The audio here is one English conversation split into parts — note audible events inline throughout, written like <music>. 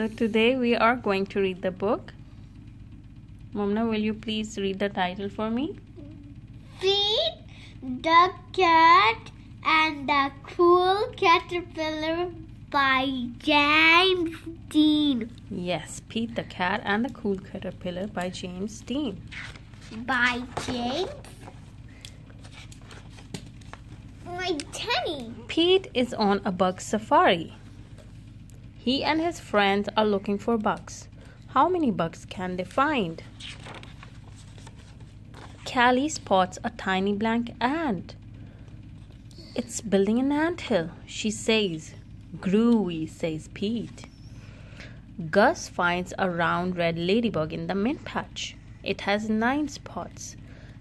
So today we are going to read the book. Momina, will you please read the title for me? Pete the Cat and the Cool Caterpillar by James Dean. Yes, Pete the Cat and the Cool Caterpillar by James Dean. By James? My Tenny. Pete is on a bug safari. He and his friends are looking for bugs. How many bugs can they find? Callie spots a tiny black ant. It's building an ant hill, she says. Groovy, says Pete. Gus finds a round red ladybug in the mint patch. It has nine spots,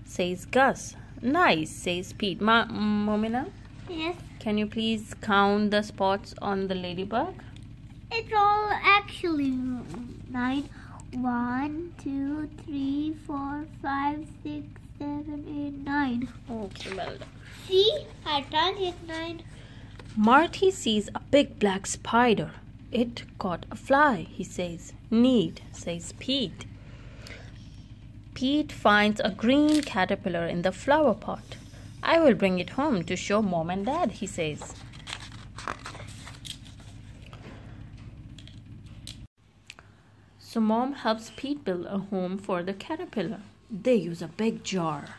says Gus. Nice, says Pete. Ma- mm, Momina, Yes, can you please count the spots on the ladybug? It's all actually nine. One, two, three, four, five, six, seven, eight, nine. Okay, well done. See, I counted nine. Marty sees a big black spider. It caught a fly, he says. Neat, says Pete. Pete finds a green caterpillar in the flower pot. I will bring it home to show mom and dad, he says. So mom helps Pete build a home for the caterpillar. They use a big jar.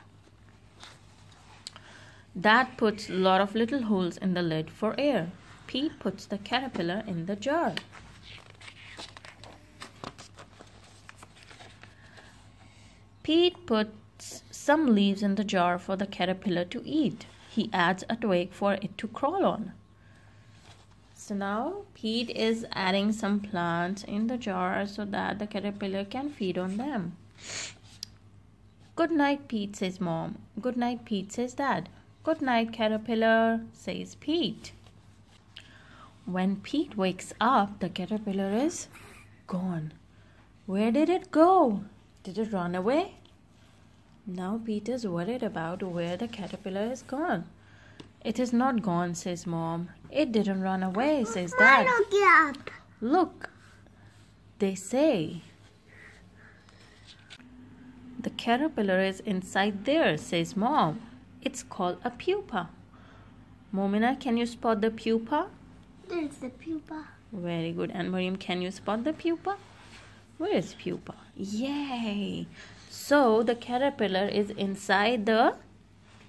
Dad puts a lot of little holes in the lid for air. Pete puts the caterpillar in the jar. Pete puts some leaves in the jar for the caterpillar to eat. He adds a twig for it to crawl on. Now Pete is adding some plants in the jar so that the caterpillar can feed on them. Good night, Pete, says mom. Good night, Pete, says dad. Good night, caterpillar, says Pete. When Pete wakes up, the caterpillar is gone. Where did it go? Did it run away? Now Pete is worried about where the caterpillar is gone. It is not gone, says mom. It didn't run away, says dad. Look up. Look, they say. The caterpillar is inside there, says mom. It's called a pupa. Momina, can you spot the pupa? There's the pupa. Very good. And Mariam, can you spot the pupa? Where is pupa? Yay! So the caterpillar is inside the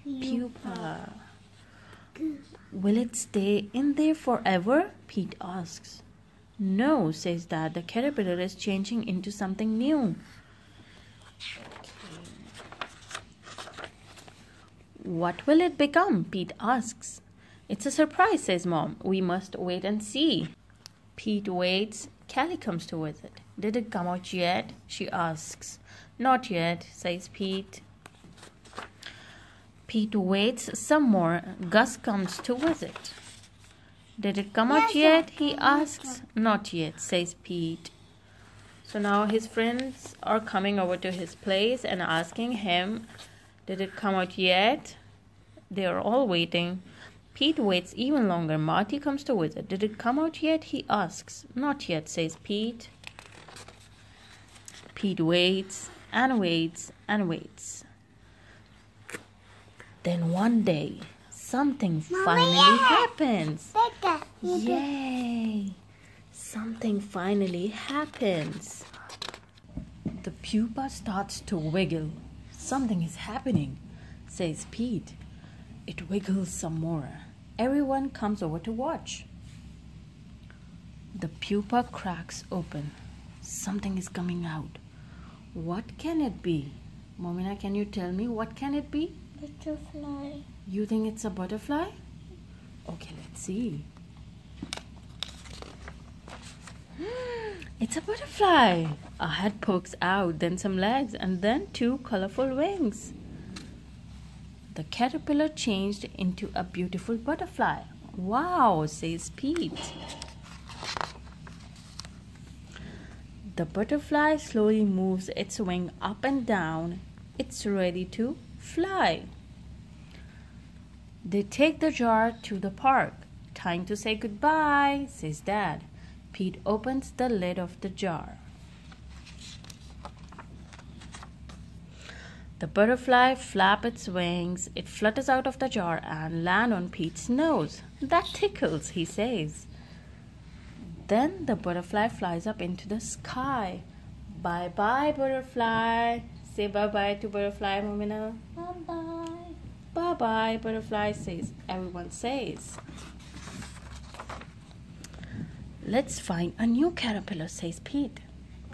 pupa. Will it stay in there forever? Pete asks. No, says Dad. The caterpillar is changing into something new. What will it become? Pete asks. It's a surprise, says Mom. We must wait and see. Pete waits. Callie comes to visit. Did it come out yet? She asks. Not yet, says Pete. Pete waits some more. Gus comes to visit. Did it come out yet? He asks. Not yet, says Pete. So now his friends are coming over to his place and asking him, Did it come out yet? They are all waiting. Pete waits even longer. Marty comes to visit. Did it come out yet? He asks. Not yet, says Pete. Pete waits and waits and waits. Then one day, something finally happens. Becca. Yay! Something finally happens. The pupa starts to wiggle. Something is happening, says Pete. It wiggles some more. Everyone comes over to watch. The pupa cracks open. Something is coming out. What can it be? Momina, can you tell me what can it be? Butterfly. You think it's a butterfly? Okay, let's see. <gasps> It's a butterfly. A head pokes out, then some legs, and then two colorful wings. The caterpillar changed into a beautiful butterfly. Wow, says Pete. The butterfly slowly moves its wing up and down. It's ready to fly. They take the jar to the park. Time to say goodbye, says Dad. Pete opens the lid of the jar. The butterfly flaps its wings. It flutters out of the jar and lands on Pete's nose. That tickles, he says. Then the butterfly flies up into the sky. Bye bye, butterfly. Say bye bye to butterfly, Momina. Bye bye. Bye bye, butterfly says. Everyone says. Let's find a new caterpillar, says Pete.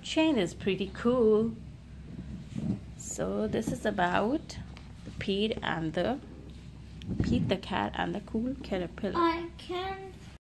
Chain is pretty cool. So this is about Pete and the Pete the cat and the cool caterpillar. I can